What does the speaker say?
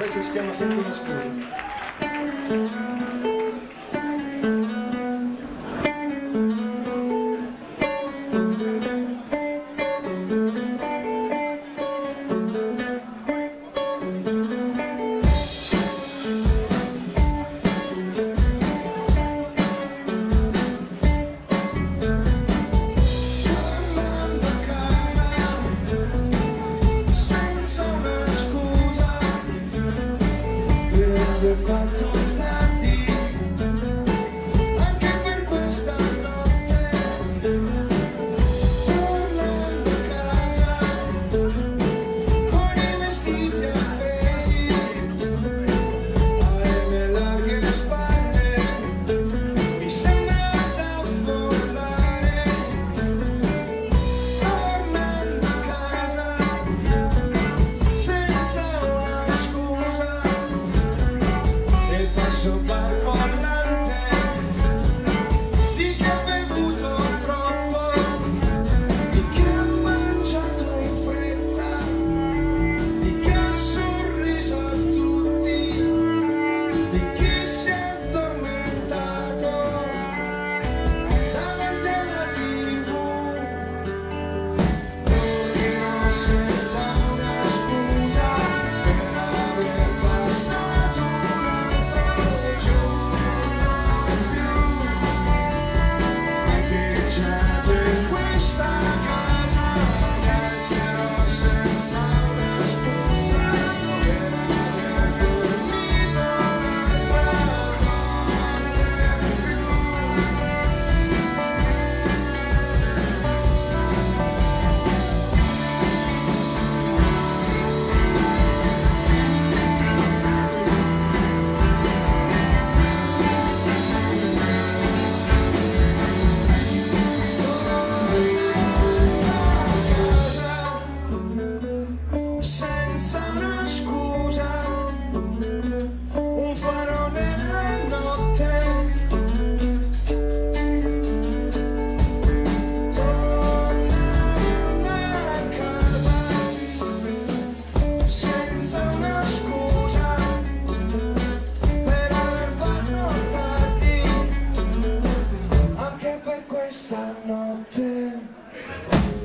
Questo si chiama Senza uno scudo. if I nothing.